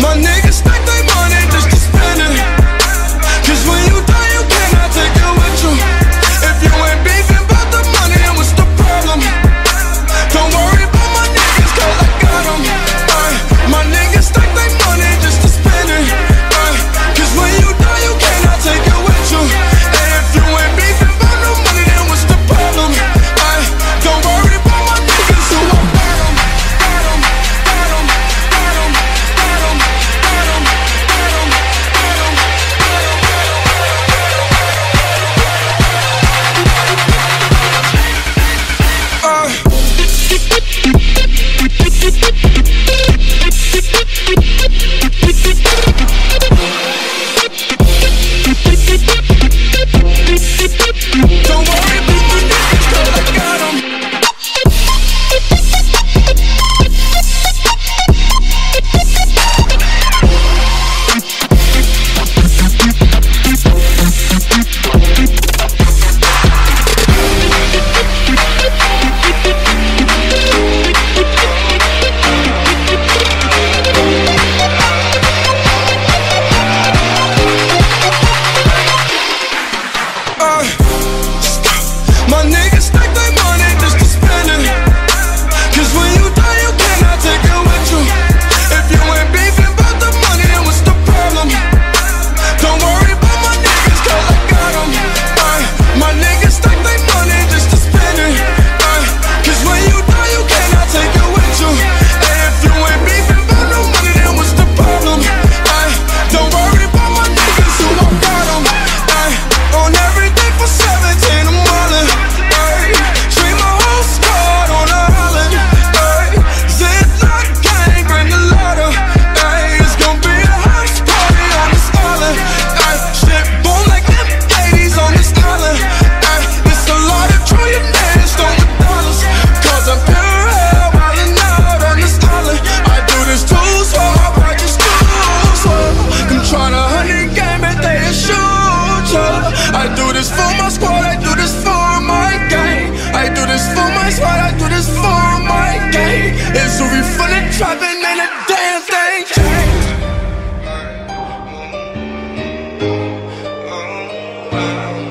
My nigga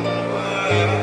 world.